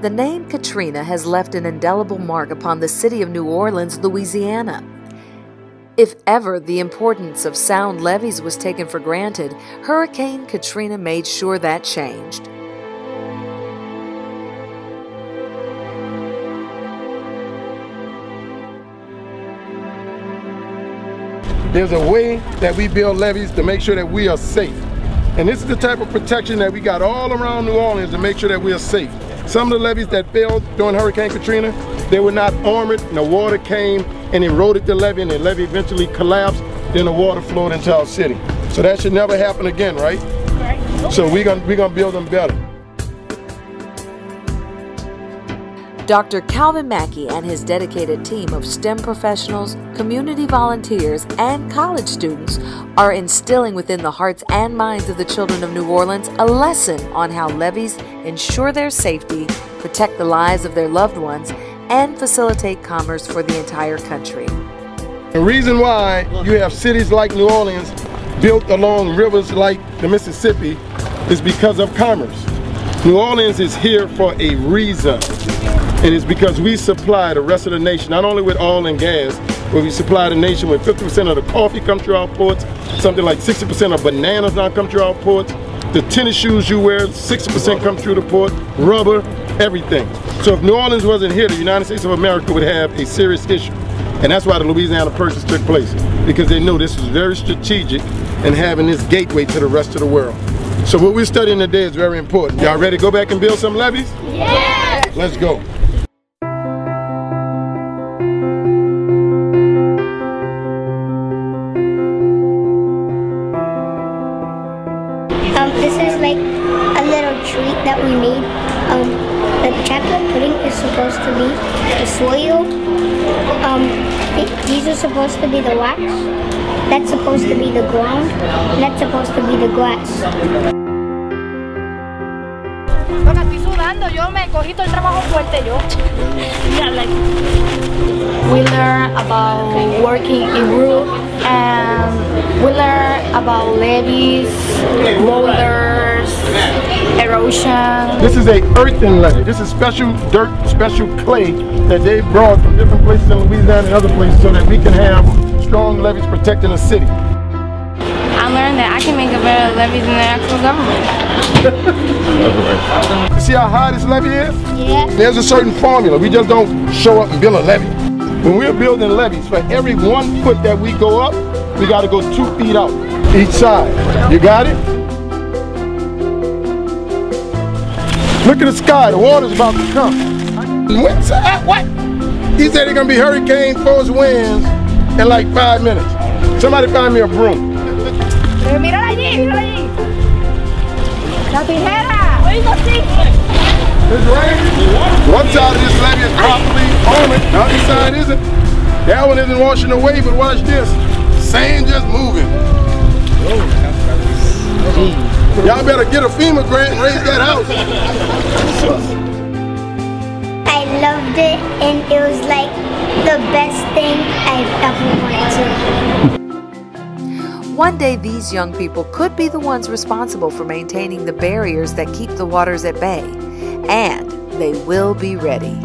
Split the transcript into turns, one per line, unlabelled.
The name Katrina has left an indelible mark upon the city of New Orleans, Louisiana. If ever the importance of sound levees was taken for granted, Hurricane Katrina made sure that changed.
There's a way that we build levees to make sure that we are safe. And this is the type of protection that we got all around New Orleans to make sure that we are safe. Some of the levees that failed during Hurricane Katrina, they were not armored and the water came and eroded the levee and the levee eventually collapsed, then the water flowed into our city. So that should never happen again, right? Right. So we're gonna, we're gonna build them better.
Dr. Calvin Mackie and his dedicated team of STEM professionals, community volunteers, and college students are instilling within the hearts and minds of the children of New Orleans a lesson on how levees ensure their safety, protect the lives of their loved ones, and facilitate commerce for the entire country.
The reason why you have cities like New Orleans built along rivers like the Mississippi is because of commerce. New Orleans is here for a reason. And it's because we supply the rest of the nation, not only with oil and gas, but we supply the nation with 50% of the coffee come through our ports, something like 60% of bananas now come through our ports, the tennis shoes you wear, 60% come through the port, rubber, everything. So if New Orleans wasn't here, the United States of America would have a serious issue. And that's why the Louisiana Purchase took place, because they knew this was very strategic in having this gateway to the rest of the world. So what we're studying today is very important. Y'all ready to go back and build some levees?
Yes!
Let's go.
That we made. Um, the chocolate pudding is supposed to be the soil. Um, these are supposed to be the wax. That's supposed to be the ground. And that's supposed to be the glass.
Loca, estoy sudando, yo me cogí todo el trabajo fuerte yo. Yeah, like
we learn about working in group and we learn about levees, boulders, erosion.
This is a earthen levee. This is special dirt, special clay that they brought from different places in Louisiana and other places so that we can have strong levees protecting the city.
I learned that I can make a better levee than the actual government.
see how high this levee is?
Yeah.
There's a certain formula. We just don't show up and build a levee. When we're building levees, for every one foot that we go up, we got to go two feet out each side. You got it? Look at the sky. The water's about to come. What's that? What? He said it's going to be hurricane force winds in like five minutes. Somebody find me a broom.
Mírala allí, mírala allí. La tijera. Oigo, sí.
It's raining. One side of this levee is properly on it. The other side isn't. That one isn't washing away, but watch this. Sand just moving. Oh, Y'all better get a FEMA grant and raise that house.
I loved it and it was like the best thing I've ever wanted.
One day, these young people could be the ones responsible for maintaining the barriers that keep the waters at bay, and they will be ready.